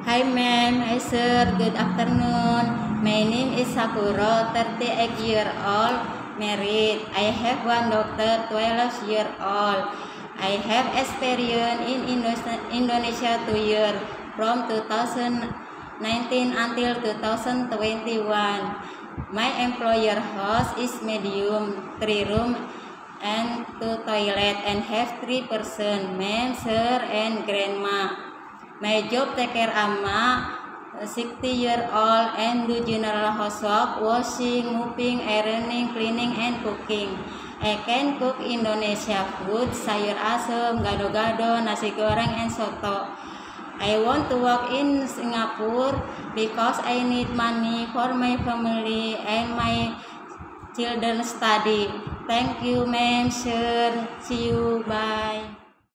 Hi ma'am, hi sir, good afternoon. My name is Sakura, 38 year old, married. I have one daughter, 12 year old. I have experience in Indonesia two years, from 2019 until 2021. My employer house is medium, three room and two toilet and have three person, ma'am, sir, and grandma. My job take care ama 60 year old and do general housework, washing, mopping, ironing, cleaning, and cooking. I can cook Indonesia food, sayur asam, gado-gado, nasi goreng, and soto. I want to work in Singapore because I need money for my family and my children study. Thank you, ma'am, sir. See you. Bye.